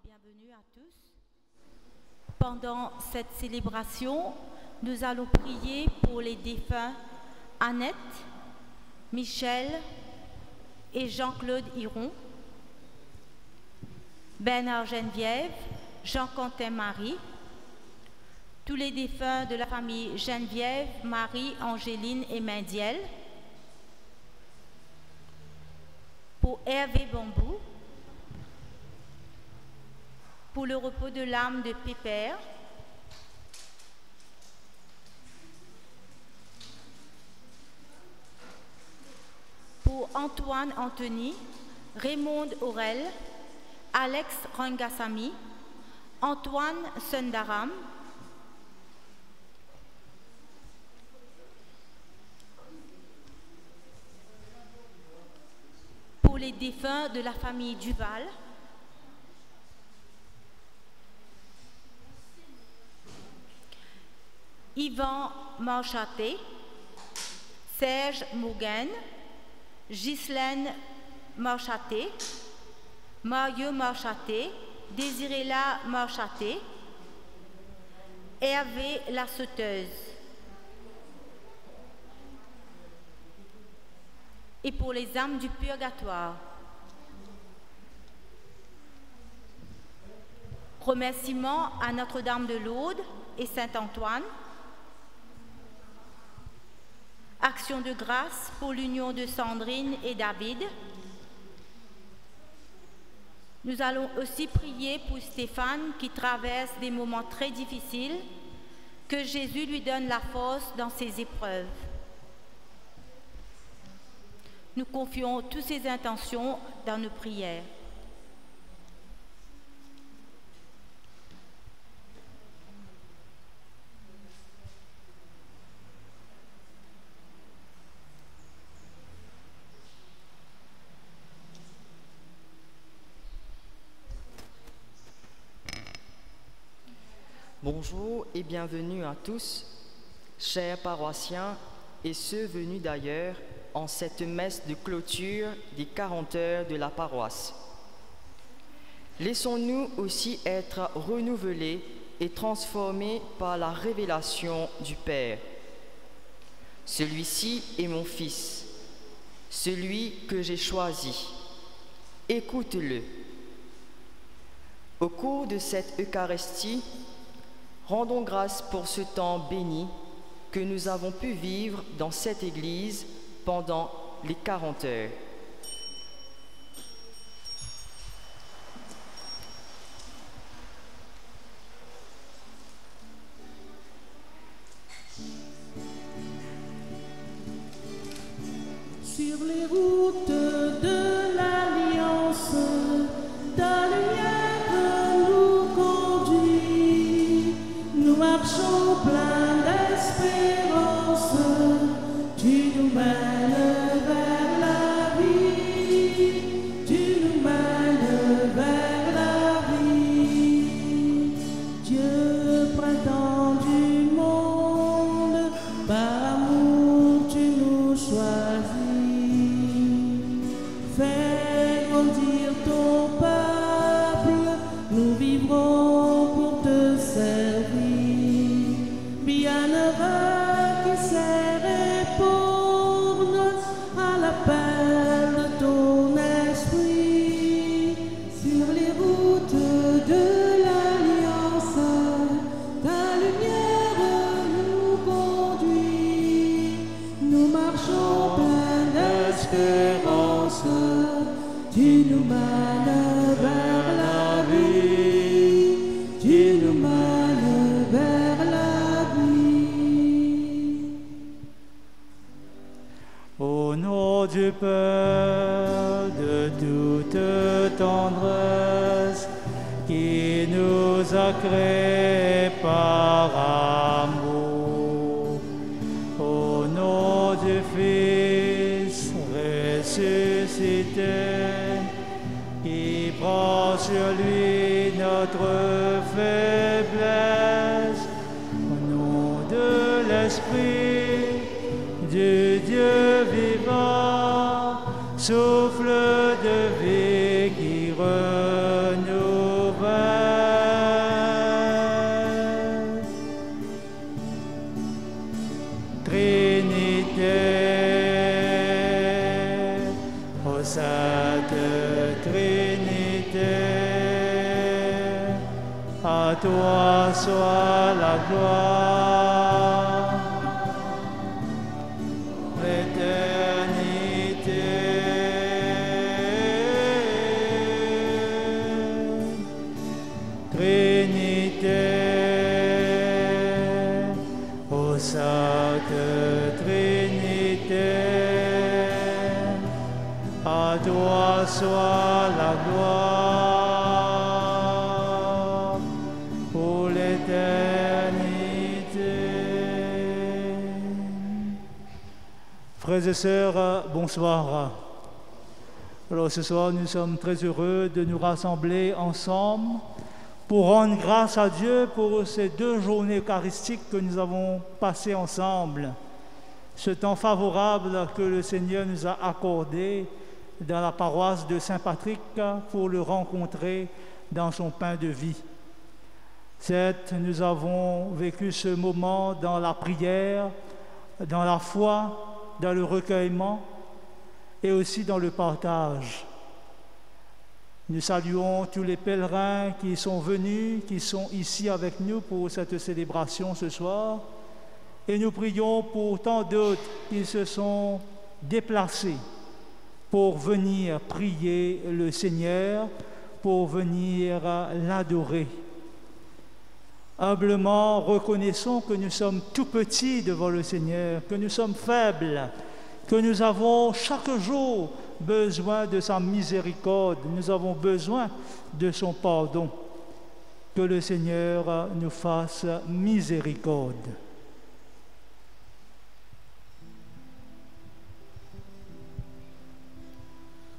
bienvenue à tous. Pendant cette célébration, nous allons prier pour les défunts Annette, Michel et Jean-Claude Hiron, Bernard Geneviève, Jean-Quentin Marie, tous les défunts de la famille Geneviève, Marie, Angéline et Mendiel, pour Hervé Bambou, pour le repos de l'âme de Pépère, pour Antoine Anthony, Raymond Aurel, Alex Rangasamy, Antoine Sundaram, pour les défunts de la famille Duval, Yvan Marchaté, Serge Mougen, Ghislaine Marchaté, Mario Marchaté, Désirella Marchaté, Hervé La Sauteuse. Et pour les âmes du purgatoire. Remerciements à Notre-Dame de Lourdes et Saint-Antoine. Action de grâce pour l'union de Sandrine et David. Nous allons aussi prier pour Stéphane qui traverse des moments très difficiles, que Jésus lui donne la force dans ses épreuves. Nous confions toutes ces intentions dans nos prières. Et bienvenue à tous, chers paroissiens et ceux venus d'ailleurs en cette messe de clôture des 40 heures de la paroisse. Laissons-nous aussi être renouvelés et transformés par la révélation du Père. Celui-ci est mon Fils, celui que j'ai choisi. Écoute-le. Au cours de cette Eucharistie, rendons grâce pour ce temps béni que nous avons pu vivre dans cette Église pendant les 40 heures. Bonsoir. Alors ce soir, nous sommes très heureux de nous rassembler ensemble pour rendre grâce à Dieu pour ces deux journées eucharistiques que nous avons passées ensemble. Ce temps favorable que le Seigneur nous a accordé dans la paroisse de Saint-Patrick pour le rencontrer dans son pain de vie. Certes, nous avons vécu ce moment dans la prière, dans la foi, dans le recueillement et aussi dans le partage. Nous saluons tous les pèlerins qui sont venus, qui sont ici avec nous pour cette célébration ce soir. Et nous prions pour tant d'autres qui se sont déplacés pour venir prier le Seigneur, pour venir l'adorer. Humblement reconnaissons que nous sommes tout petits devant le Seigneur, que nous sommes faibles, que nous avons chaque jour besoin de sa miséricorde, nous avons besoin de son pardon. Que le Seigneur nous fasse miséricorde.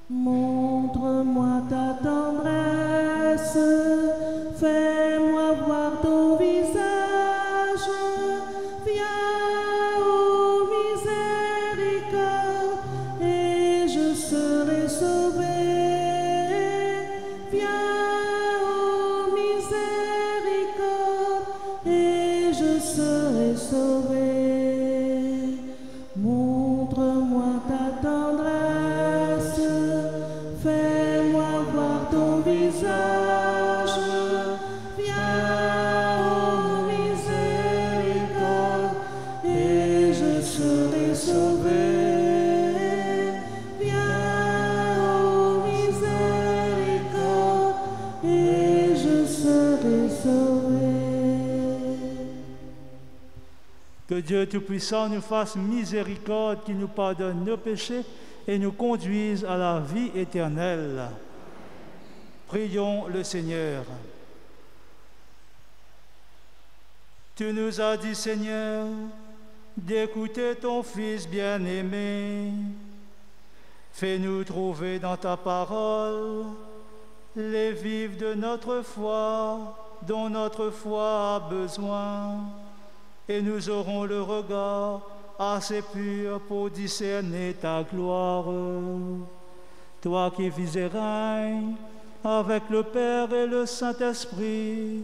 Montre-moi ta tendresse, fais-moi voir ton visage. Que Dieu Tout-Puissant nous fasse miséricorde, qui nous pardonne nos péchés et nous conduise à la vie éternelle. Prions le Seigneur. Tu nous as dit, Seigneur, d'écouter ton Fils bien-aimé. Fais-nous trouver dans ta parole les vives de notre foi dont notre foi a besoin et nous aurons le regard assez pur pour discerner ta gloire. Toi qui vis et règnes avec le Père et le Saint-Esprit,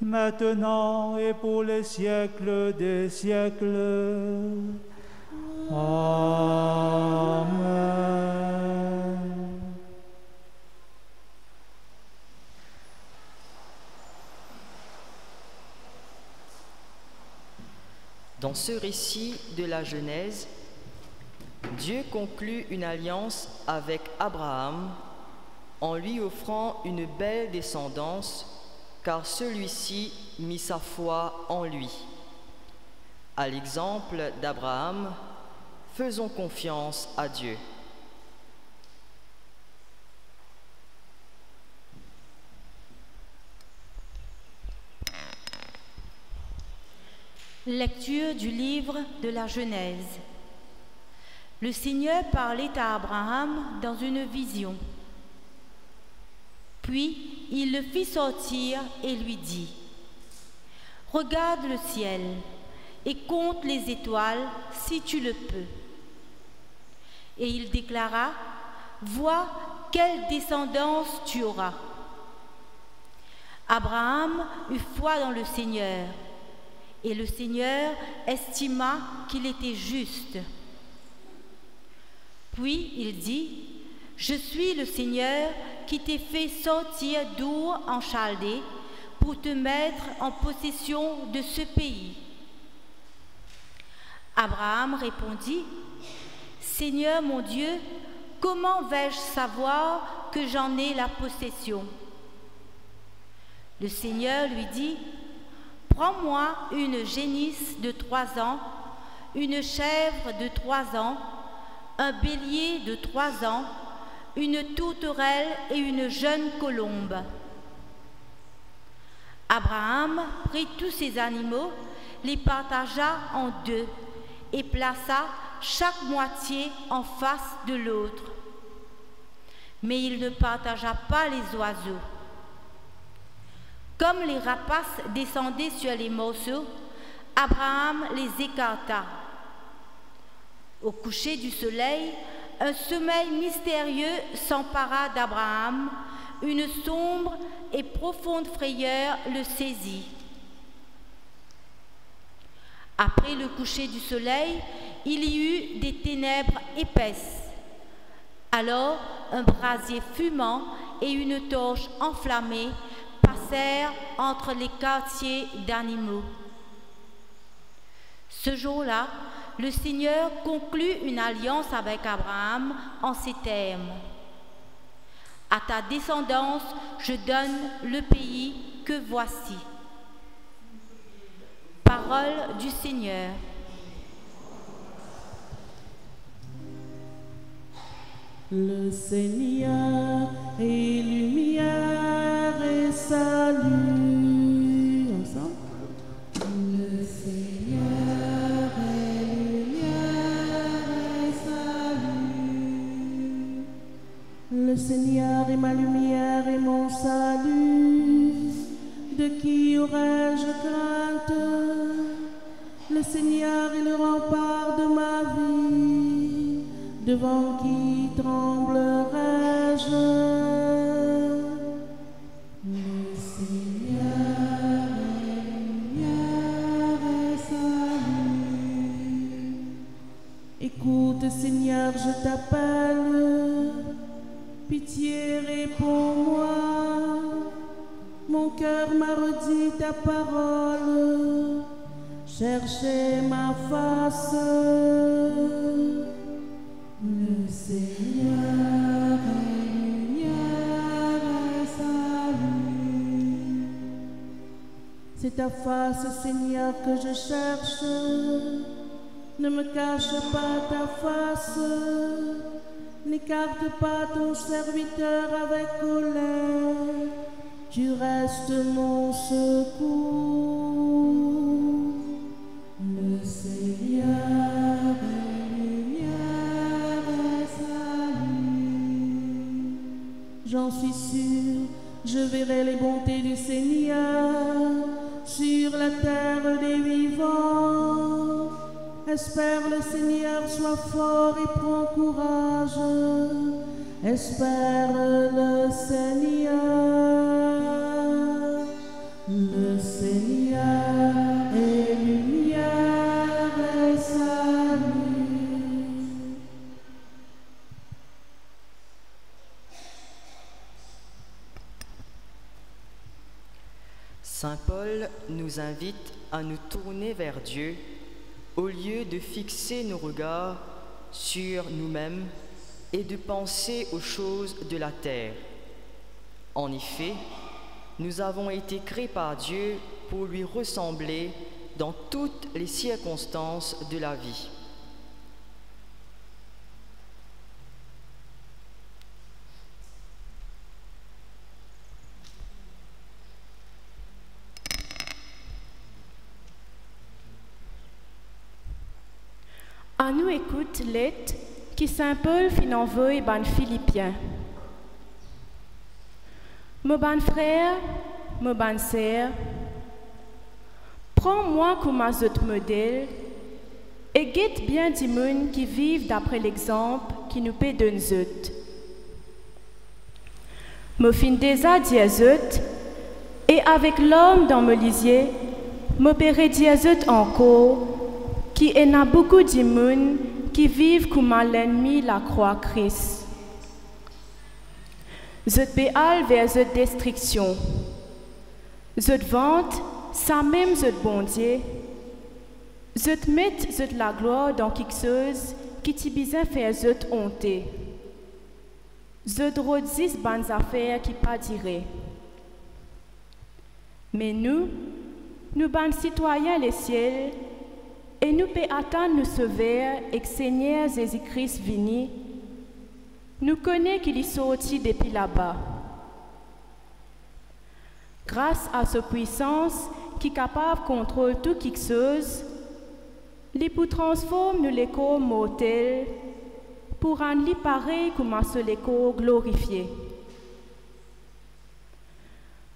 maintenant et pour les siècles des siècles. Amen. Dans ce récit de la Genèse, Dieu conclut une alliance avec Abraham en lui offrant une belle descendance, car celui-ci mit sa foi en lui. À l'exemple d'Abraham, faisons confiance à Dieu. Lecture du livre de la Genèse. Le Seigneur parlait à Abraham dans une vision. Puis il le fit sortir et lui dit, Regarde le ciel et compte les étoiles si tu le peux. Et il déclara, Vois quelle descendance tu auras. Abraham eut foi dans le Seigneur, et le Seigneur estima qu'il était juste. Puis il dit, Je suis le Seigneur qui t'ai fait sortir d'Our en Chaldée pour te mettre en possession de ce pays Abraham répondit, Seigneur mon Dieu, comment vais-je savoir que j'en ai la possession? Le Seigneur lui dit, Prends-moi une génisse de trois ans, une chèvre de trois ans, un bélier de trois ans, une tourterelle et une jeune colombe. Abraham prit tous ces animaux, les partagea en deux et plaça chaque moitié en face de l'autre. Mais il ne partagea pas les oiseaux. Comme les rapaces descendaient sur les morceaux, Abraham les écarta. Au coucher du soleil, un sommeil mystérieux s'empara d'Abraham, une sombre et profonde frayeur le saisit. Après le coucher du soleil, il y eut des ténèbres épaisses. Alors un brasier fumant et une torche enflammée entre les quartiers d'animaux. Ce jour-là, le Seigneur conclut une alliance avec Abraham en ces termes. À ta descendance, je donne le pays que voici. Parole du Seigneur. Le Seigneur est lumière et salut. Ensemble. Le Seigneur est lumière et salut. Le Seigneur est ma lumière et mon salut. De qui aurais-je crainte? Le Seigneur est le rempart de ma vie. Devant qui tremble. Que je cherche. Ne me cache pas ta face. N'écarte pas ton serviteur avec colère. Tu restes mon secours. Saint Paul nous invite à nous tourner vers Dieu au lieu de fixer nos regards sur nous-mêmes et de penser aux choses de la terre. En effet, nous avons été créés par Dieu pour lui ressembler dans toutes les circonstances de la vie. À nous écoute lettre qui Saint Paul fin envoie ban Philippiens. Mon ban frère, mon ban sœur, prends-moi comme un autre modèle et guette bien du qui vivent d'après l'exemple qui nous peut donner autres. Me fin déjà autres et avec l'homme dans mon lisier, me paierai autres encore qui en a beaucoup monde qui vivent comme l'ennemi la croix Christ. Je péal vers cette destruction. Zut vante, ça même zut bon Dieu. Zut met zut la gloire dans chose qui besoin faire zut honte. Zut redis bonnes affaires qui pas dire. Mais nous, nous bonnes citoyens les ciels, et nous peut attendre nous sauver et Seigneur Jésus-Christ vini. Nous connaissons qu'il est sorti depuis là-bas. Grâce à sa puissance qui est capable de contrôler tout quelque chose, il pour transforme nous l'écho mortel pour rendre pareil comme un seul écho glorifié.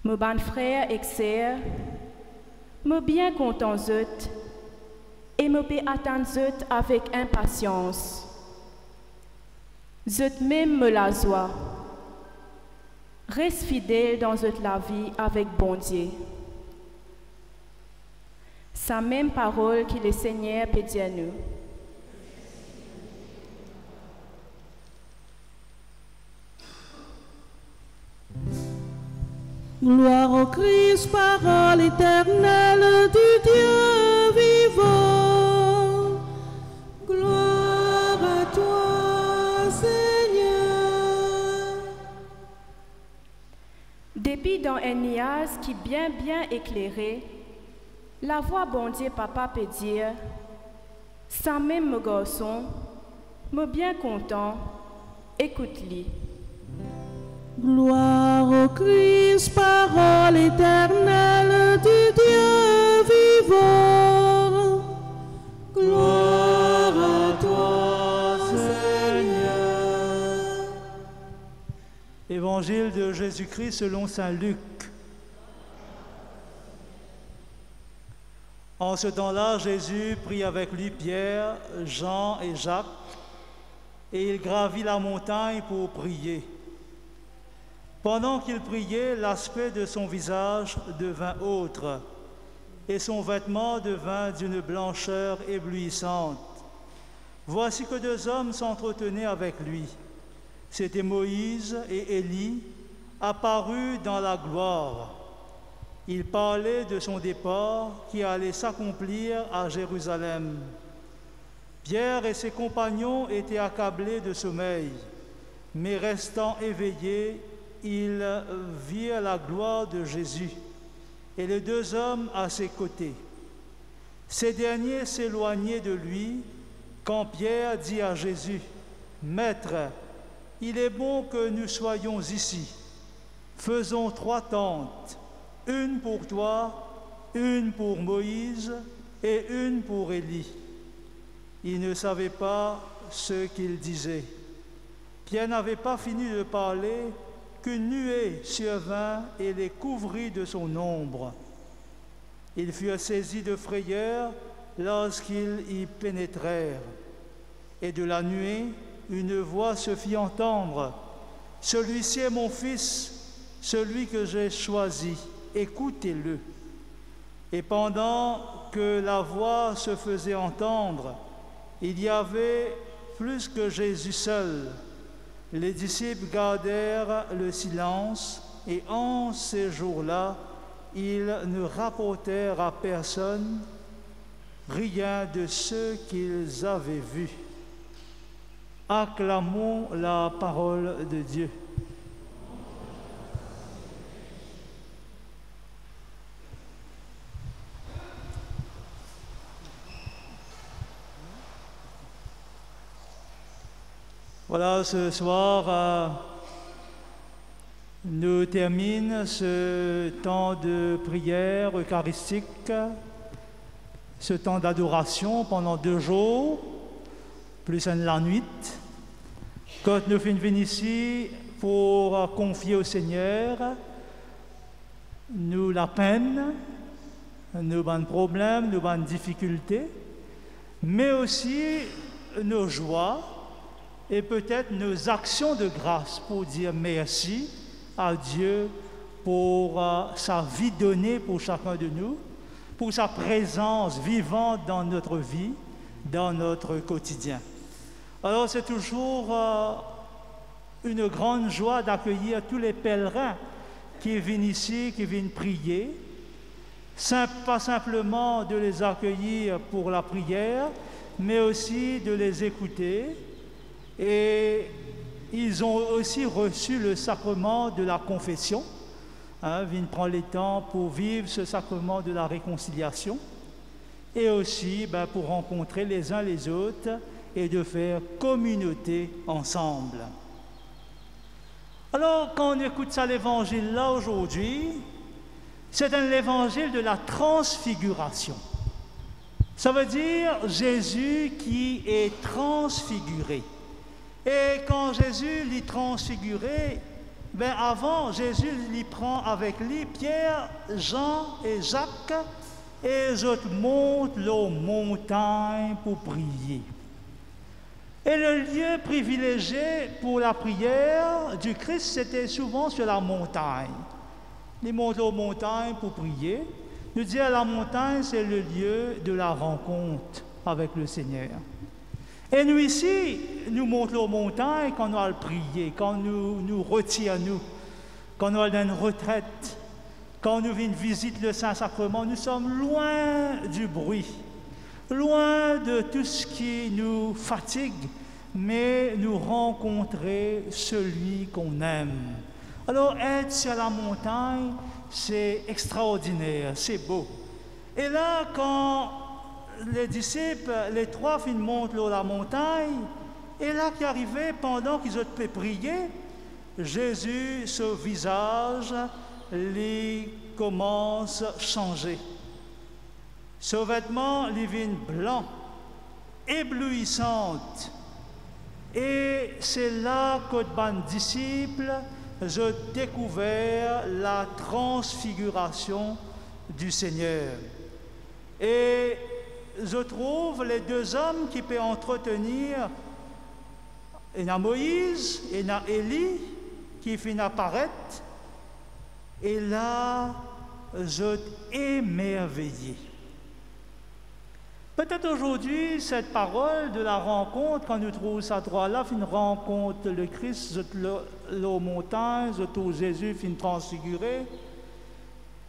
Mes bons frères et sœurs, me bien content zut et me peux attendre zut avec impatience. Zut même me la joie. Reste fidèle dans la vie avec bon Dieu. Sa même parole que le Seigneur peut dire nous. Gloire au Christ, parole éternelle du Dieu vivant. Depuis dans un qui bien bien éclairé, la voix bon Dieu papa peut dire, sans même mon garçon, me bien content, écoute-lui. Gloire au Christ, parole éternelle du Dieu vivant. Gloire Évangile de Jésus-Christ selon Saint Luc. En ce temps-là, Jésus prit avec lui Pierre, Jean et Jacques, et il gravit la montagne pour prier. Pendant qu'il priait, l'aspect de son visage devint autre, et son vêtement devint d'une blancheur éblouissante. Voici que deux hommes s'entretenaient avec lui. C'étaient Moïse et Élie, apparus dans la gloire. Ils parlaient de son départ qui allait s'accomplir à Jérusalem. Pierre et ses compagnons étaient accablés de sommeil, mais restant éveillés, ils virent la gloire de Jésus et les deux hommes à ses côtés. Ces derniers s'éloignaient de lui quand Pierre dit à Jésus, Maître, il est bon que nous soyons ici. Faisons trois tentes, une pour toi, une pour Moïse et une pour Élie. Il ne savait pas ce qu'il disait. Pierre n'avait pas fini de parler qu'une nuée survint et les couvrit de son ombre. Ils furent saisis de frayeur lorsqu'ils y pénétrèrent. Et de la nuée, une voix se fit entendre. Celui-ci est mon fils, celui que j'ai choisi. Écoutez-le. Et pendant que la voix se faisait entendre, il y avait plus que Jésus seul les disciples gardèrent le silence et en ces jours-là, ils ne rapportèrent à personne rien de ce qu'ils avaient vu. Acclamons la parole de Dieu. Voilà, ce soir, euh, nous termine ce temps de prière eucharistique, ce temps d'adoration pendant deux jours, plus la nuit. Quand nous finissons ici pour confier au Seigneur, nous la peine, nos bonnes problèmes, nos bonnes difficultés, mais aussi nos joies et peut-être nos actions de grâce pour dire merci à Dieu pour euh, sa vie donnée pour chacun de nous, pour sa présence vivante dans notre vie, dans notre quotidien. Alors c'est toujours euh, une grande joie d'accueillir tous les pèlerins qui viennent ici, qui viennent prier, pas simplement de les accueillir pour la prière, mais aussi de les écouter. Et ils ont aussi reçu le sacrement de la confession. Hein, Vin prend le temps pour vivre ce sacrement de la réconciliation et aussi ben, pour rencontrer les uns les autres et de faire communauté ensemble. Alors, quand on écoute ça, l'évangile-là aujourd'hui, c'est un évangile de la transfiguration. Ça veut dire Jésus qui est transfiguré. Et quand Jésus l'y transfiguré, ben avant, Jésus l'y prend avec lui Pierre, Jean et Jacques, et ils montent la montagne pour prier. Et le lieu privilégié pour la prière du Christ, c'était souvent sur la montagne. Il monte aux montagnes pour prier. Nous disons la montagne, c'est le lieu de la rencontre avec le Seigneur. Et nous ici, nous montons aux montagnes quand nous allons prier, quand nous nous retirons, quand nous allons dans une retraite, quand nous venons visiter le Saint-Sacrement, nous sommes loin du bruit, loin de tout ce qui nous fatigue, mais nous rencontrer celui qu'on aime. Alors être sur la montagne, c'est extraordinaire, c'est beau. Et là, quand les disciples, les trois filles montent la montagne, et là qui arrivait, pendant qu'ils ont prier, Jésus, ce visage, les commence à changer. Ce vêtement, les vient blanc, éblouissante. Et c'est là que les disciples ont découvert la transfiguration du Seigneur. Et je trouve les deux hommes qui peuvent entretenir, il y a Moïse, et y a Élie qui finit apparaître. Et là, je émerveillé. Peut-être aujourd'hui, cette parole de la rencontre, quand nous trouvons ça droit là, une rencontre le Christ, le montagne, tout Jésus, fin transfiguré.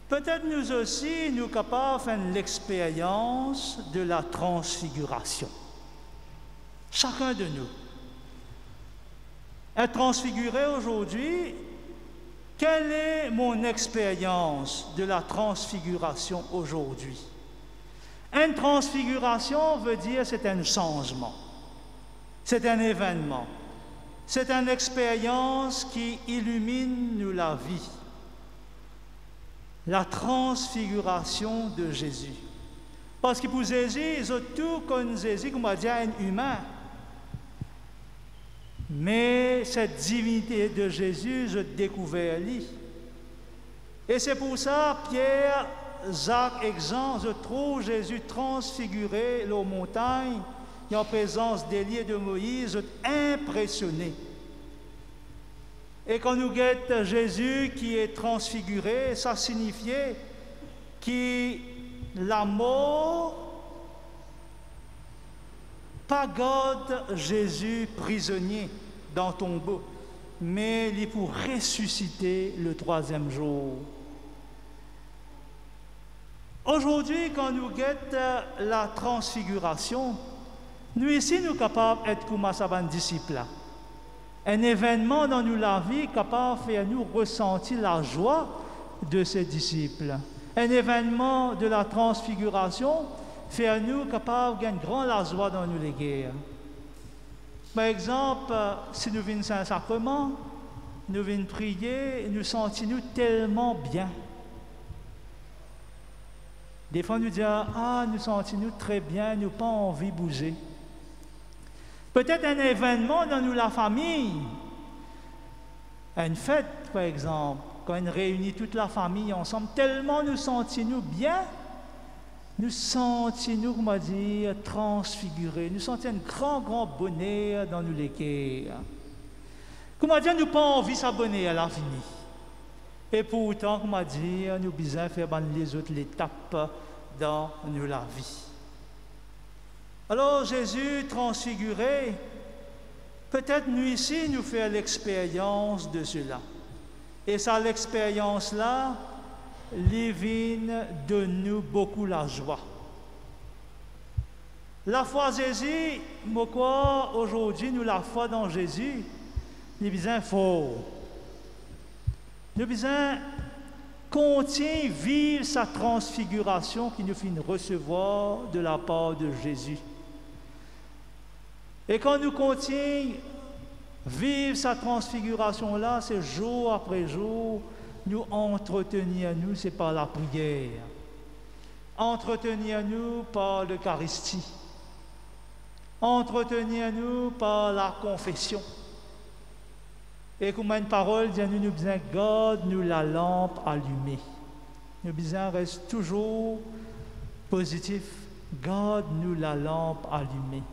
Peut-être nous aussi, nous capables de faire l'expérience de la transfiguration. Chacun de nous. Être transfiguré aujourd'hui, quelle est mon expérience de la transfiguration aujourd'hui? Une transfiguration veut dire c'est un changement, c'est un événement, c'est une expérience qui illumine la vie. La transfiguration de Jésus. Parce que pour Jésus, ils ont tout comme Jésus, comme on dit, un humain. Mais cette divinité de Jésus, je découvert lui. Et c'est pour ça, Pierre Jacques et je trouve Jésus transfiguré aux montagnes et en présence d'Élie et de Moïse, impressionné. Et quand nous guette Jésus qui est transfiguré, ça signifiait que la mort pagode Jésus prisonnier dans tombeau, mais il est pour ressusciter le troisième jour. Aujourd'hui, quand nous guette la transfiguration, nous ici, nous sommes capables d'être comme un disciple. Un événement dans nous la vie capable de faire nous ressentir la joie de ces disciples. Un événement de la transfiguration fait nous capables de gagner grand la joie dans nous les guerres. Par exemple, si nous venons Saint-Sacrement, nous venons prier, nous sentons-nous tellement bien. Des fois, nous disons, ah, nous sentons-nous très bien, nous pas envie de bouger. Peut-être un événement dans nous, la famille, une fête, par exemple, quand on réunit toute la famille ensemble, tellement nous sentons-nous bien, nous sentons-nous, comment dire, transfigurés, nous sentons un grand, grand bonheur dans nous cœurs. Comment dire, nous pas envie de s'abonner à l'infini. Et pourtant, comment dire, nous besoin faire les autres étapes dans nous la vie. Alors Jésus transfiguré, peut-être nous ici, nous fait l'expérience de cela. Et ça, l'expérience-là, livine de nous beaucoup la joie. La foi Jésus, quoi aujourd'hui nous la foi dans Jésus, nous besoin fort. Nous besoin continuer vivre sa transfiguration qui nous fait recevoir de la part de Jésus. Et quand nous continuons vivre sa transfiguration là, c'est jour après jour, nous entretenir nous, c'est par la prière. Entretenir nous par l'Eucharistie entretenir nous par la confession. Et comme une parole dit nous, nous besoin garde nous la lampe allumée. Nous besoin reste toujours positif. Garde nous la lampe allumée.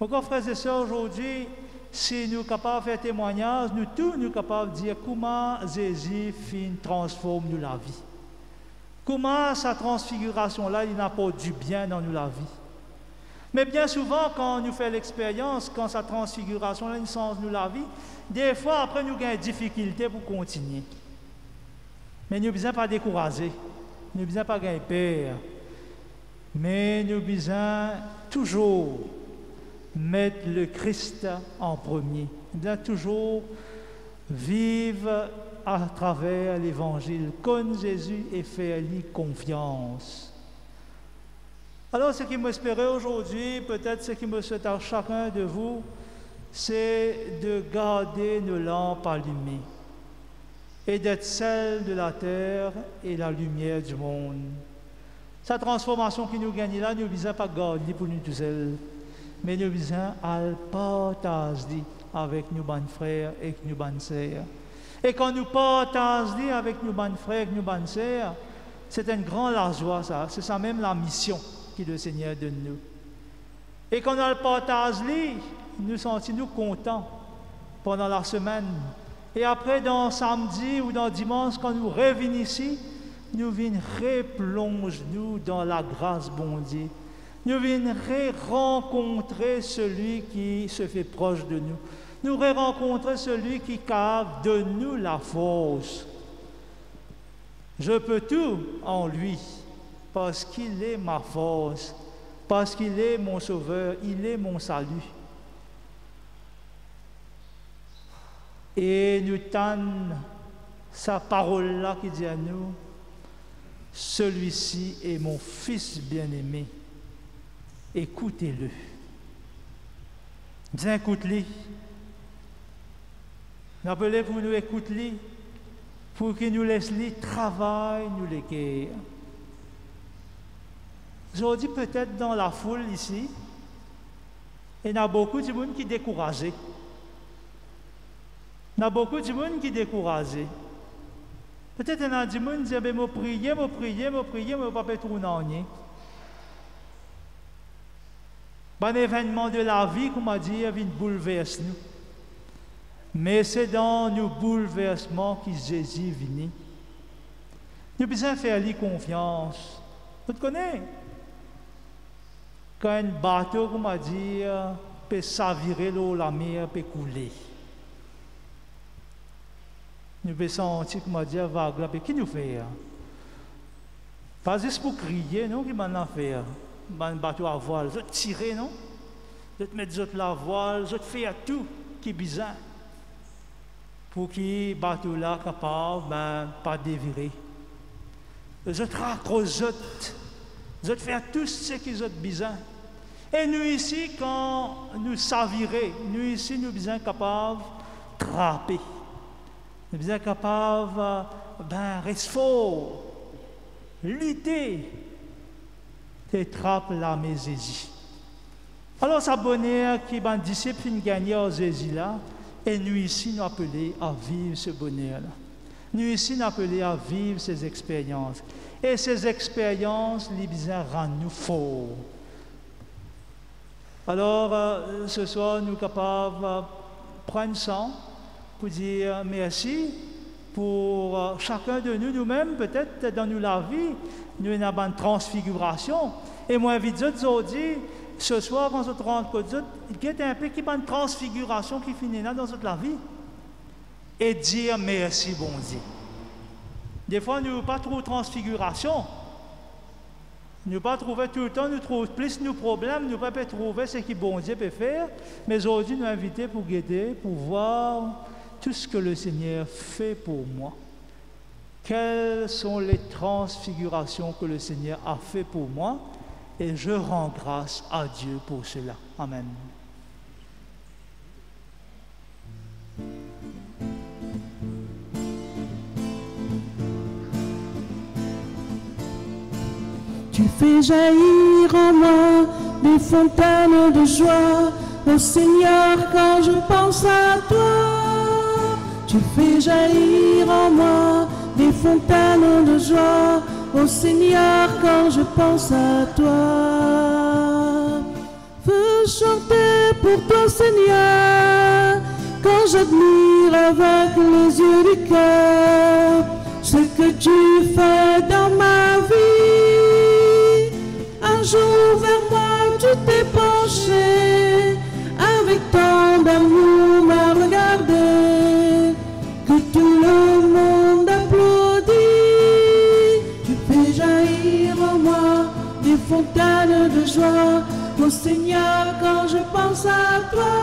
Encore frères et sœurs, aujourd'hui, si nous sommes capables de faire témoignage, nous tous nous capables de dire comment Jésus transforme nous la vie. Comment sa transfiguration-là, il apporte du bien dans nous la vie. Mais bien souvent, quand nous faisons l'expérience, quand sa transfiguration a une sens nous la vie, des fois, après, nous avons des difficultés pour continuer. Mais nous ne besoin pas décourager. Nous ne besoin pas gagner peur. Mais nous besoin toujours mettre le Christ en premier. Nous devons toujours vivre à travers l'Évangile, comme Jésus et faire lui confiance. Alors, ce qui m'espérait aujourd'hui, peut-être ce qui me souhaite à chacun de vous, c'est de garder nos lampes allumées et d'être celle de la terre et la lumière du monde. Sa transformation qui nous gagne là, nous visons pas garder pour nous tous mais nous visons à partager avec nos bonnes frères et nos bonnes sœurs. Et quand nous partageons avec nos bonnes frères et nos bonnes sœurs, c'est une grande joie, ça. C'est ça même la mission qui le Seigneur donne nous. Et quand on le partage, nous sentons-nous contents pendant la semaine. Et après, dans samedi ou dans dimanche, quand nous revenons ici, nous venons replonger nous dans la grâce bon Dieu. Nous venons rencontrer celui qui se fait proche de nous. Nous rencontrer celui qui cave de nous la force. Je peux tout en lui parce qu'il est ma force, parce qu'il est mon sauveur, il est mon salut. Et nous tendons sa parole-là qui dit à nous, celui-ci est mon fils bien-aimé, écoutez-le. Dis écoute-le. Rappelez-vous, nous écoute-le pour qu'il nous laisse le travail, nous l'équerre. Aujourd'hui, peut-être dans la foule ici, il y a beaucoup de monde qui sont découragés. Il y a beaucoup de monde qui sont découragés. Peut-être qu'il y a des gens qui disent, je vais prier, je prier, je prier, je ne pas trouver rien. Un événement de la vie, comme on dit, vient nous. Mais c'est dans nos bouleversements que Jésus est venu. Nous besoin faire lui confiance. Vous connaissez? Quand un bateau, comme on dit, peut s'avirer l'eau, la mer peut couler. Nous pouvons sentir, comme on dit, vague là, qui nous fait Pas juste pour crier, non, qui m'en fait Un bateau à voile, je tirer, non? Je mettre la voile, je fais tout qui est bizarre pour le bateau là capable ben, pas dévirer. Je te raccroche, je te fais tout ce qui est bizarre. Et nous ici, quand nous savirons, nous ici, nous sommes capables de trapper. Nous sommes capables de rester fort, lutter, et trapper la Jésus. Alors, ça bonheur qui est un disciple gagné Jésus là, et nous ici, nous appelons à vivre ce bonheur-là. Nous ici, nous appelons à vivre ces expériences. Et ces expériences, les bizarres rendent nous forts. Alors, euh, ce soir, nous sommes capables de prendre sang pour dire merci pour euh, chacun de nous, nous-mêmes, peut-être dans nous la vie, nous avons une transfiguration. Et moi, vite, aujourd'hui, ce soir, quand on se rend compte, il y un peu qui une transfiguration qui finit là dans notre vie. Et dire merci, bon Dieu. Des fois, nous pas trop transfiguration. Nous pas trouver tout le temps, nous trouvons plus nos problèmes, nous pas trouver ce que bon Dieu peut faire. Mais aujourd'hui, nous inviter pour guider, pour voir tout ce que le Seigneur fait pour moi. Quelles sont les transfigurations que le Seigneur a fait pour moi? Et je rends grâce à Dieu pour cela. Amen. Fais jaillir en moi des fontaines de joie, ô Seigneur, quand je pense à toi. Tu fais jaillir en moi des fontaines de joie, ô Seigneur, quand je pense à toi. Veux chanter pour toi, Seigneur, quand j'admire avec les yeux du cœur ce que tu fais dans ma vie. Jour vers moi, tu t'es penché avec tant d'amour m'a regardé que tout le monde applaudit. Tu fais jaillir en moi des fontaines de joie. Ô Seigneur, quand je pense à toi,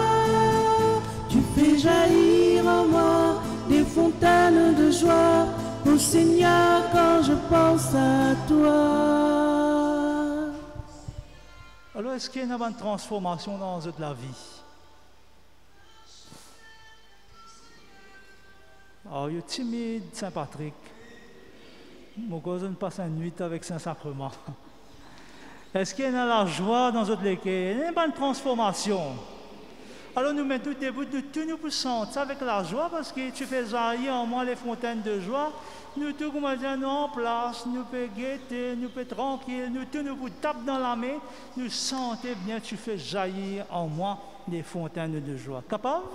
tu fais jaillir en moi des fontaines de joie. Ô Seigneur, quand je pense à toi. Alors, est-ce qu'il y a une transformation dans la vie? Alors, il est timide, Saint-Patrick. Mon cousin passe une nuit avec Saint-Sacrement. Est-ce qu'il y a la joie dans notre équipe Il y a une bonne transformation. Alors nous mettons debout de tout nous pour sentir avec la joie parce que tu fais jaillir en moi les fontaines de joie. Nous tous comme nous en place, nous pouvons guetter, nous pouvons tranquille, nous tous nous taper dans la main, nous sentons bien tu fais jaillir en moi les fontaines de joie. Capable?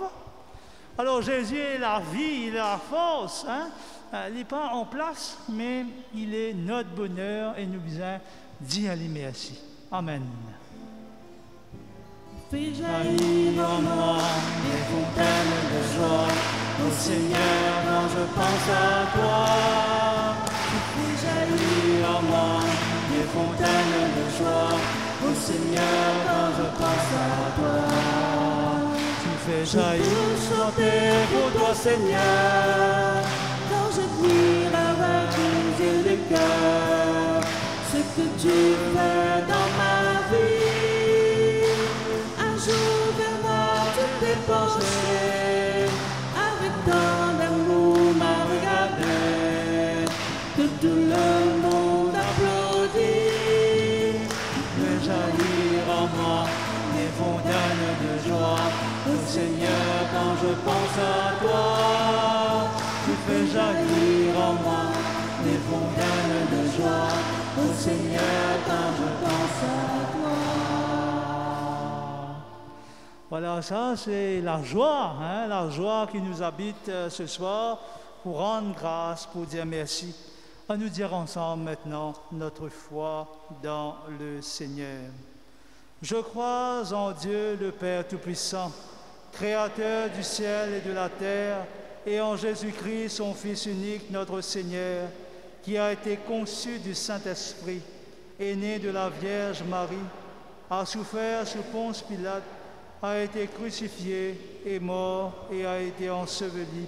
Alors Jésus est la vie, il est la force. Hein? Il n'est pas en place, mais il est notre bonheur et nous besoin d'y aller merci. Amen. Fais jaillir en moi des fontaines de joie. Ô Seigneur, quand je pense à toi, tu fais jaillir en moi des fontaines de joie. Ô Seigneur, quand je pense à toi, Tu fais je jaillir. chanter pour toi, Seigneur, quand j'admire avec les yeux du cœur ce que tu fais dans toi, tu fais jaillir en moi des fontaines de joie. Ô Seigneur, quand je pense à toi. Voilà, ça c'est la joie, hein, la joie qui nous habite euh, ce soir pour rendre grâce, pour dire merci. À nous dire ensemble maintenant notre foi dans le Seigneur. Je crois en Dieu le Père Tout-Puissant, Créateur du ciel et de la terre, et en Jésus-Christ, son Fils unique, notre Seigneur, qui a été conçu du Saint-Esprit, est né de la Vierge Marie, a souffert sous Ponce Pilate, a été crucifié, est mort et a été enseveli,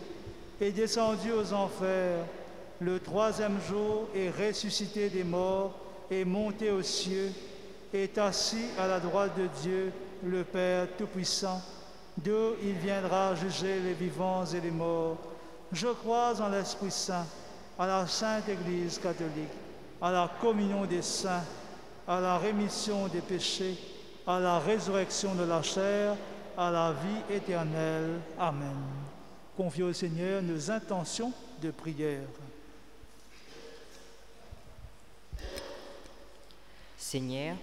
est descendu aux enfers, le troisième jour est ressuscité des morts, est monté aux cieux, est assis à la droite de Dieu, le Père Tout-Puissant, d'où il viendra juger les vivants et les morts. Je crois en l'Esprit Saint, à la Sainte Église catholique, à la communion des saints, à la rémission des péchés, à la résurrection de la chair, à la vie éternelle. Amen. Confiez au Seigneur nos intentions de prière. Seigneur,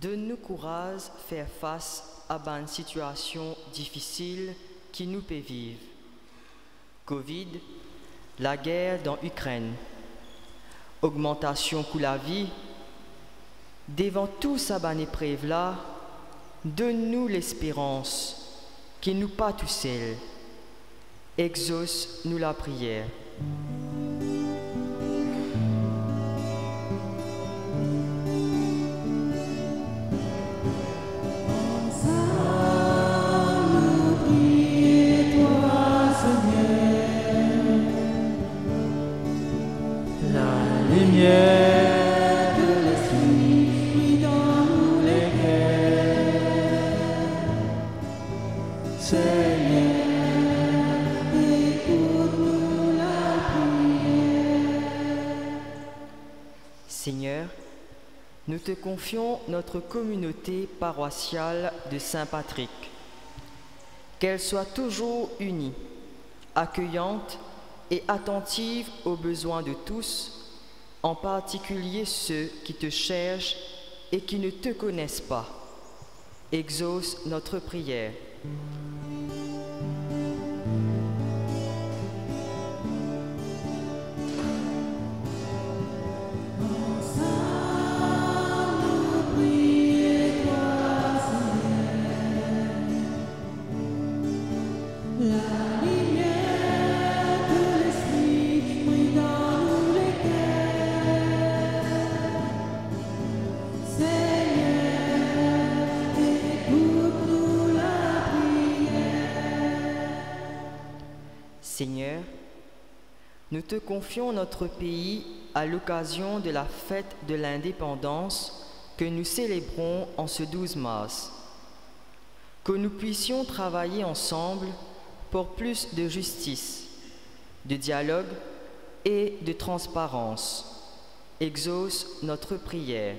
donne-nous courage faire face à une situation difficile qui nous peut vivre. Covid, la guerre dans l'Ukraine, augmentation coût la vie, devant tout ça ban épreuve là, donne-nous l'espérance qui nous pas tout seuls. Exauce-nous la prière. Nous te confions notre communauté paroissiale de Saint-Patrick. Qu'elle soit toujours unie, accueillante et attentive aux besoins de tous, en particulier ceux qui te cherchent et qui ne te connaissent pas. Exauce notre prière. Nous te confions notre pays à l'occasion de la fête de l'indépendance que nous célébrons en ce 12 mars. Que nous puissions travailler ensemble pour plus de justice, de dialogue et de transparence. Exauce notre prière.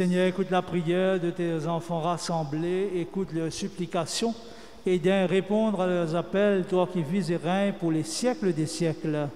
Seigneur, écoute la prière de tes enfants rassemblés, écoute leurs supplications et viens répondre à leurs appels, toi qui vis et règnes pour les siècles des siècles.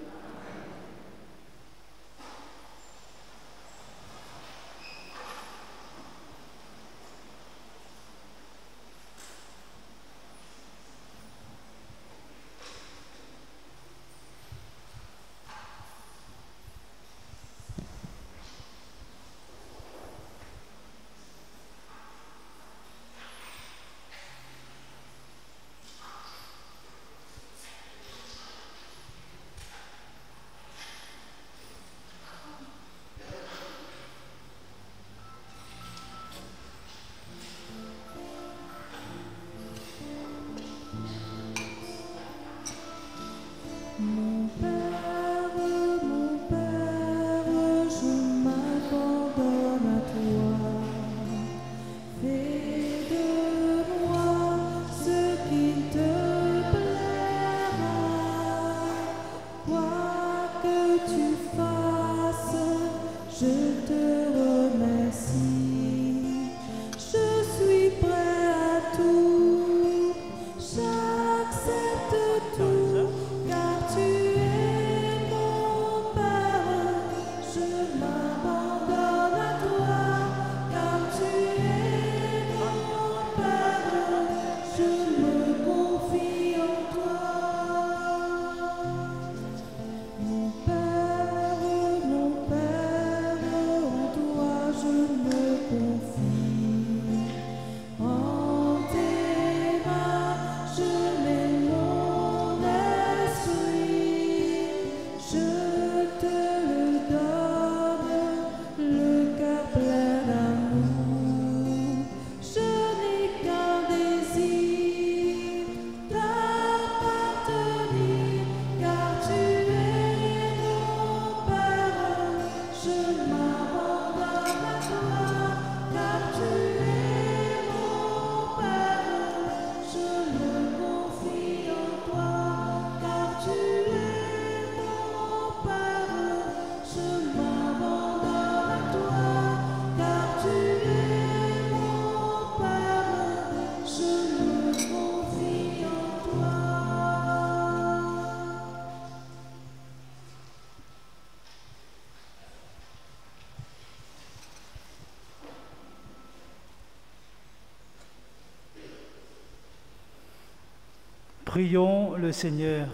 Prions le Seigneur.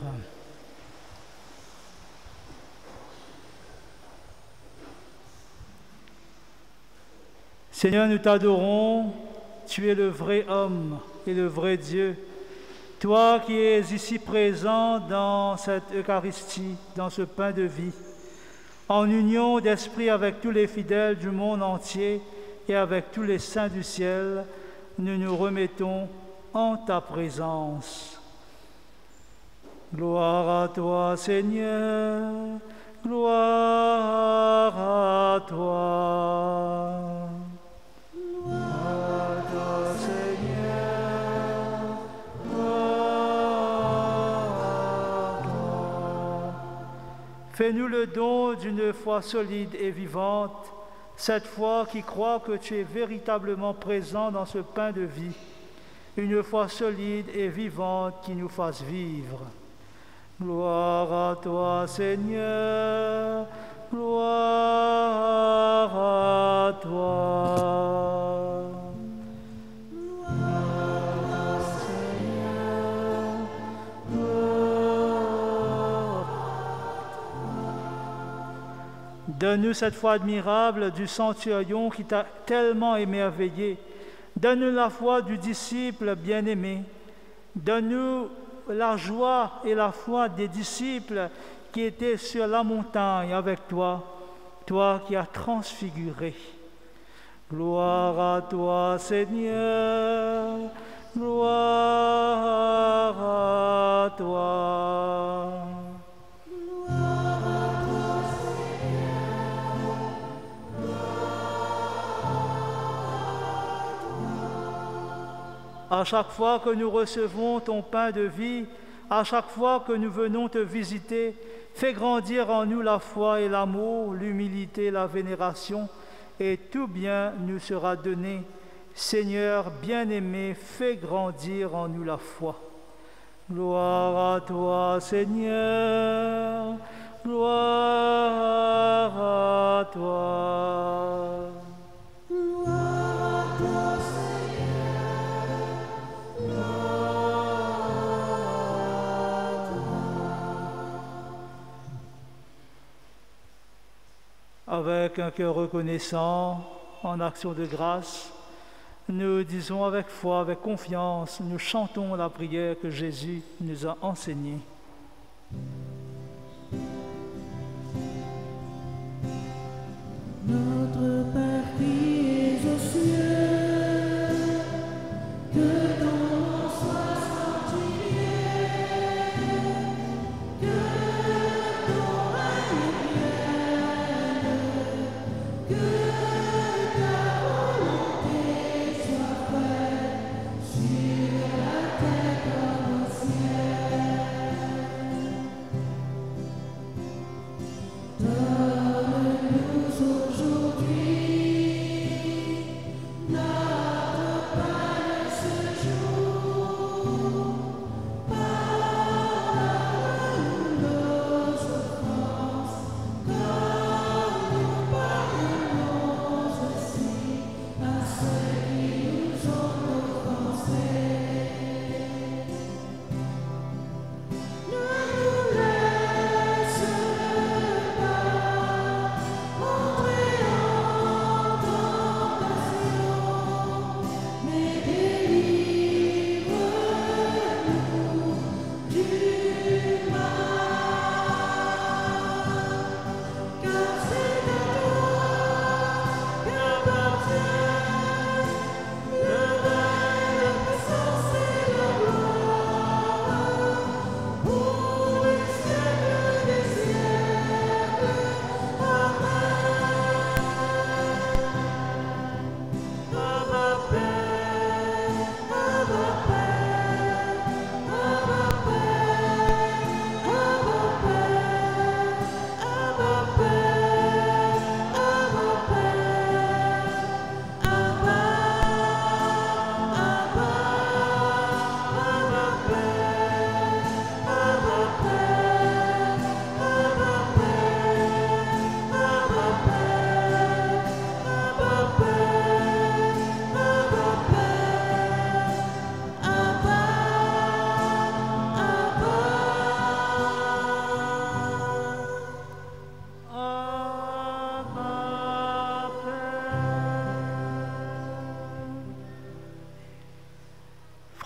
Seigneur, nous t'adorons tu es le vrai homme et le vrai Dieu. Toi qui es ici présent dans cette Eucharistie, dans ce pain de vie, en union d'esprit avec tous les fidèles du monde entier et avec tous les saints du ciel, nous nous remettons en ta présence. Gloire à toi, Seigneur, gloire à toi. Gloire à toi, Seigneur, gloire à toi. Fais-nous le don d'une foi solide et vivante, cette foi qui croit que tu es véritablement présent dans ce pain de vie, une foi solide et vivante qui nous fasse vivre. Gloire à toi, Seigneur, gloire à toi. Donne-nous cette foi admirable du centurion qui t'a tellement émerveillé. Donne-nous la foi du disciple bien-aimé. Donne-nous la joie et la foi des disciples qui étaient sur la montagne avec toi, toi qui as transfiguré. Gloire à toi, Seigneur. Gloire à toi. À chaque fois que nous recevons ton pain de vie, à chaque fois que nous venons te visiter, fais grandir en nous la foi et l'amour, l'humilité, la vénération, et tout bien nous sera donné. Seigneur bien-aimé, fais grandir en nous la foi. Gloire à toi, Seigneur. Gloire à toi. Avec un cœur reconnaissant, en action de grâce, nous disons avec foi, avec confiance, nous chantons la prière que Jésus nous a enseignée.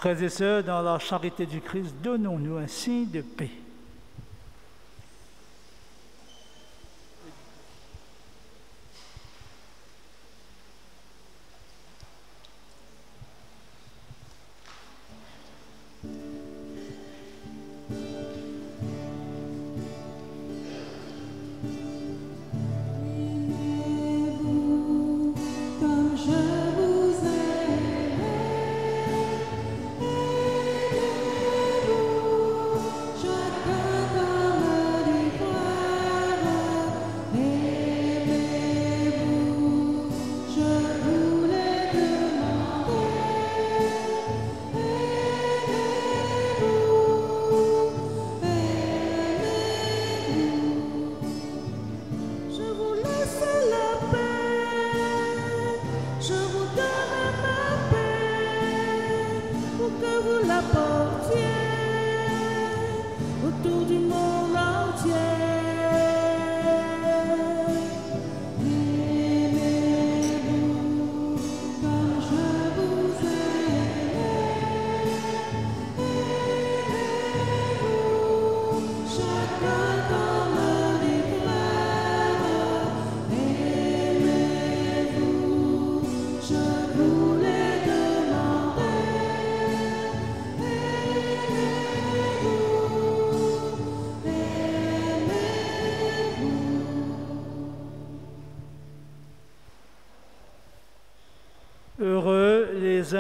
Frères et sœurs, dans la charité du Christ, donnons-nous un signe de paix.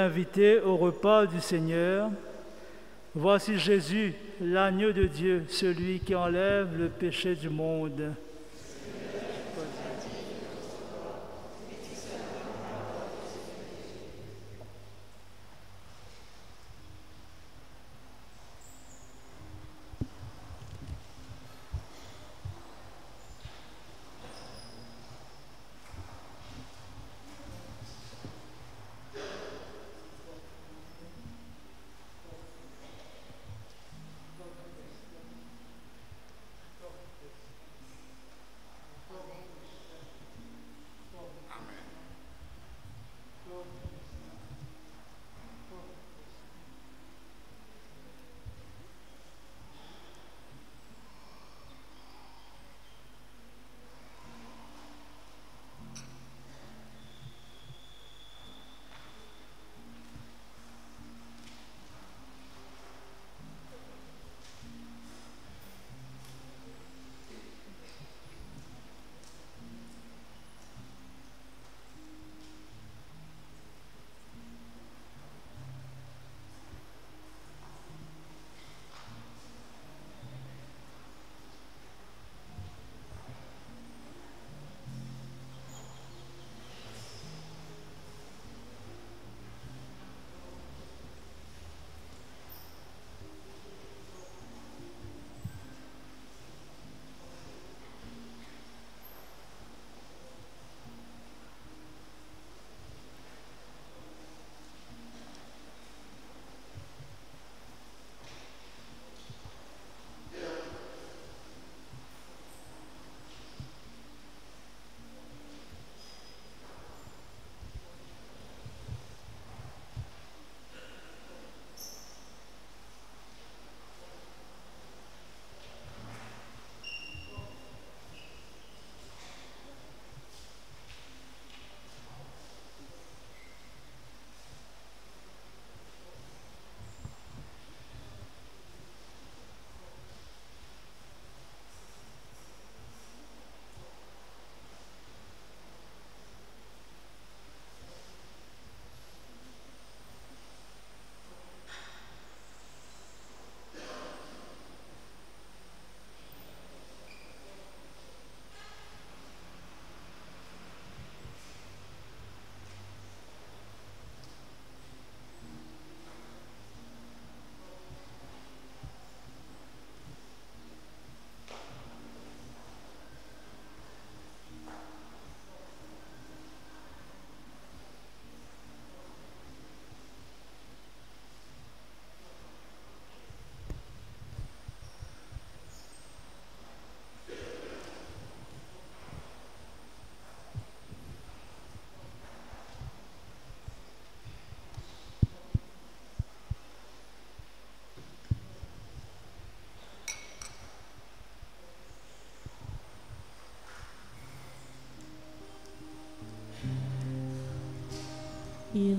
Invités au repas du Seigneur. Voici Jésus, l'agneau de Dieu, celui qui enlève le péché du monde.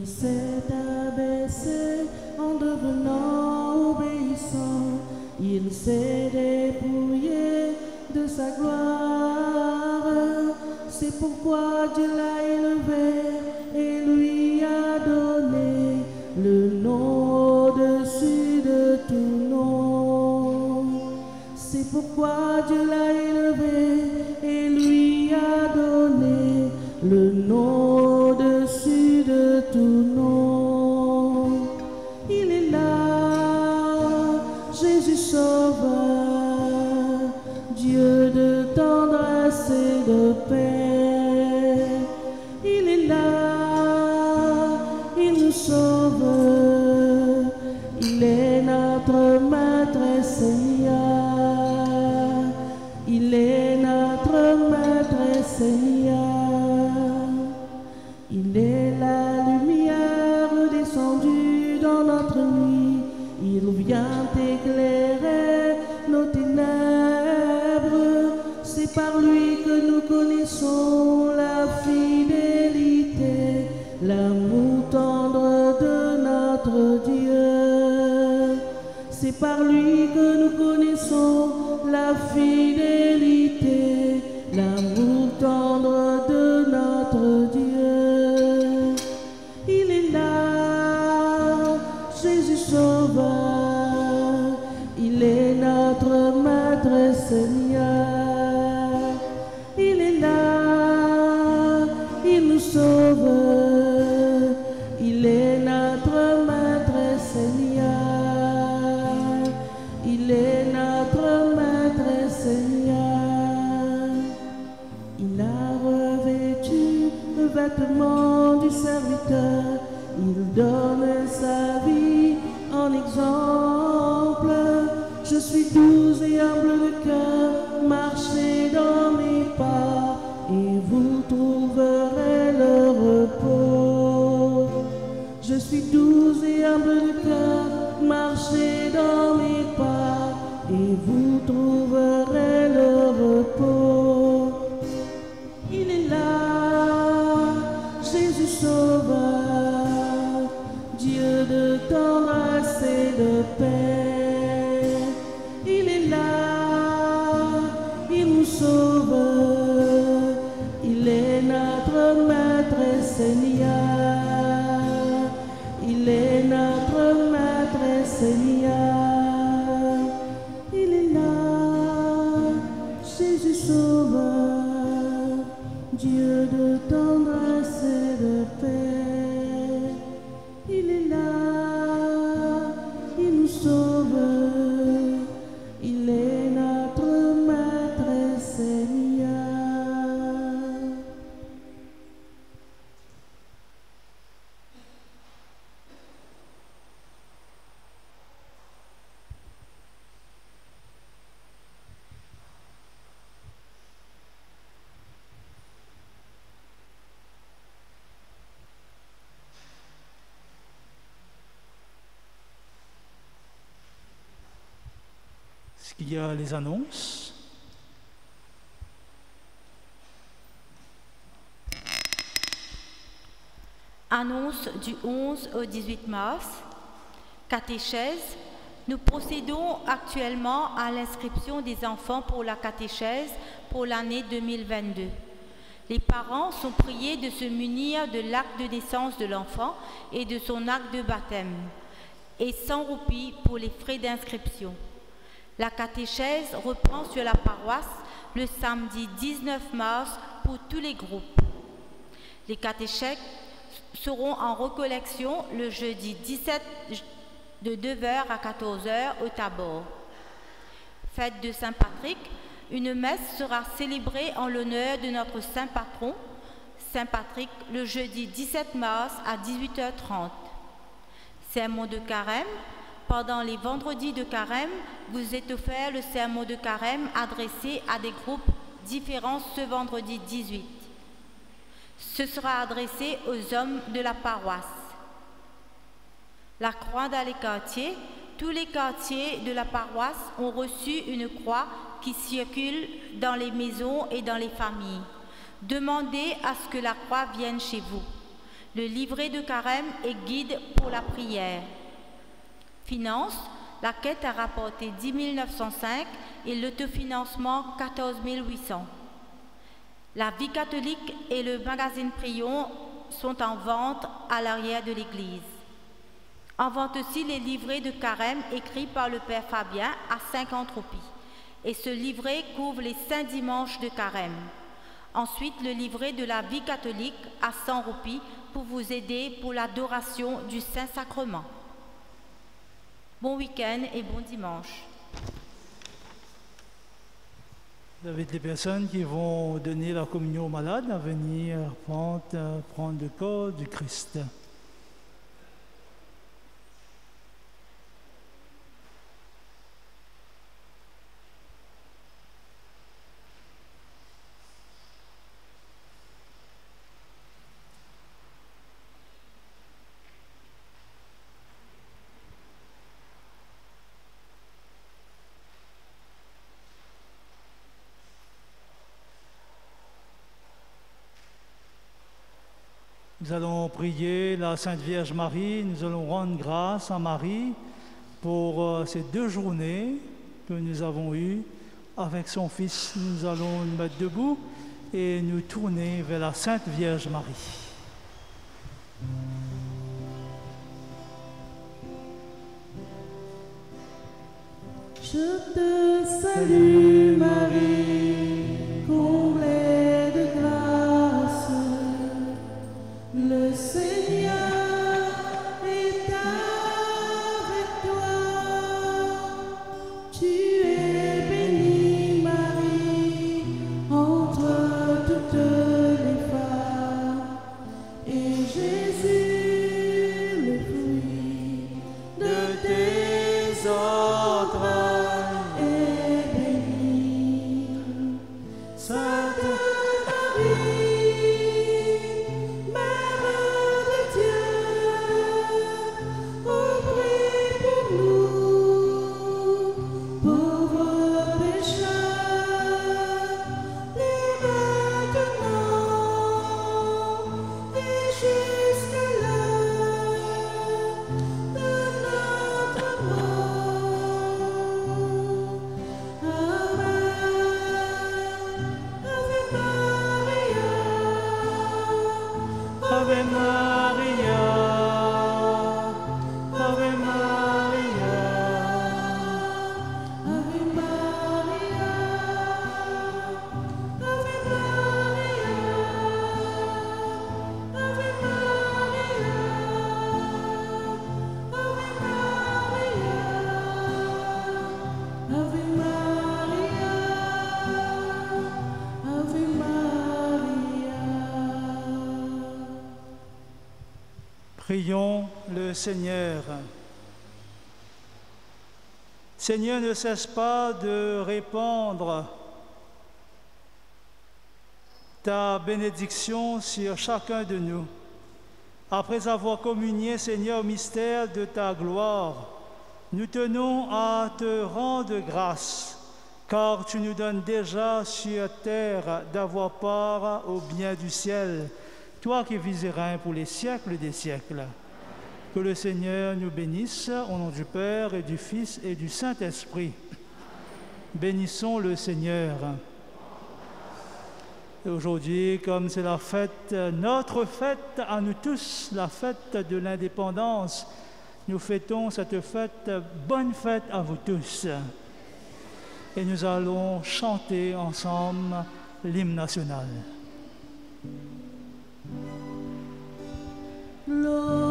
S'est abaissé en devenant obéissant. Il s'est dépouillé de sa gloire. C'est pourquoi a les annonces Annonce du 11 au 18 mars. Catéchèse. Nous procédons actuellement à l'inscription des enfants pour la catéchèse pour l'année 2022. Les parents sont priés de se munir de l'acte de naissance de l'enfant et de son acte de baptême, et sans roupie pour les frais d'inscription. La catéchèse reprend sur la paroisse le samedi 19 mars pour tous les groupes. Les catéchèques seront en recollection le jeudi 17 de 9h à 14h au Tabor. Fête de Saint-Patrick, une messe sera célébrée en l'honneur de notre saint patron, Saint Patrick, le jeudi 17 mars à 18h30. Sermon de carême. Pendant les vendredis de carême, vous est offert le sermon de carême adressé à des groupes différents ce vendredi 18. Ce sera adressé aux hommes de la paroisse. La croix dans les quartiers, tous les quartiers de la paroisse ont reçu une croix qui circule dans les maisons et dans les familles. Demandez à ce que la croix vienne chez vous. le livret de carême et guide pour la prière. Finance, la quête a rapporté 10 905 et l'autofinancement 14 800. La vie catholique et le magazine Prions sont en vente à l'arrière de l'église. En vente aussi les livrets de carême écrits par le Père Fabien à 50 roupies. Et ce livret couvre les saints dimanches de carême. Ensuite, le livret de la vie catholique à 100 roupies pour vous aider pour l'adoration du Saint-Sacrement. Bon week-end et bon dimanche. J'invite les personnes qui vont donner la communion aux malades à venir prendre, euh, prendre le corps du Christ. Nous allons prier la Sainte Vierge Marie, nous allons rendre grâce à Marie pour euh, ces deux journées que nous avons eues avec son Fils. Nous allons nous mettre debout et nous tourner vers la Sainte Vierge Marie. Je te salue Marie, Amen. Prions le Seigneur. Seigneur, ne cesse pas de répandre ta bénédiction sur chacun de nous. Après avoir communié, Seigneur, au mystère de ta gloire, nous tenons à te rendre grâce, car tu nous donnes déjà sur terre d'avoir part au bien du ciel, toi qui vis et règnes pour les siècles des siècles. Que le Seigneur nous bénisse au nom du Père et du Fils et du Saint-Esprit. Bénissons le Seigneur. Et aujourd'hui, comme c'est la fête, notre fête à nous tous, la fête de l'indépendance, nous fêtons cette fête, bonne fête à vous tous. Et nous allons chanter ensemble l'hymne national. Lord.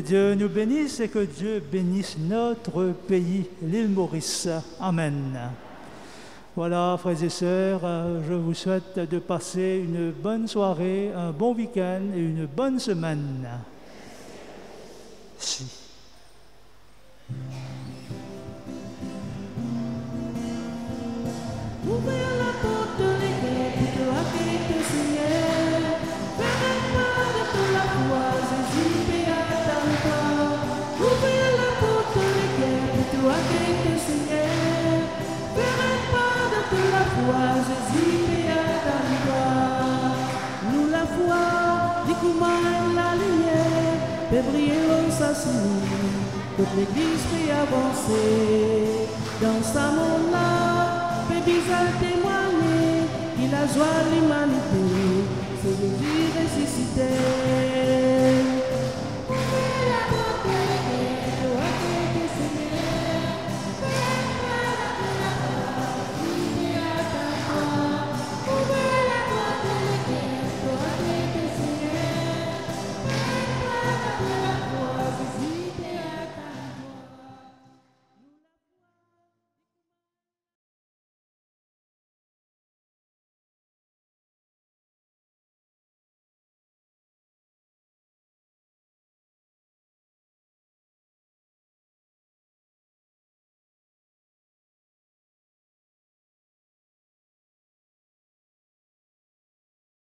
Dieu nous bénisse et que Dieu bénisse notre pays, l'île Maurice. Amen. Voilà, frères et sœurs, euh, je vous souhaite de passer une bonne soirée, un bon week-end et une bonne semaine.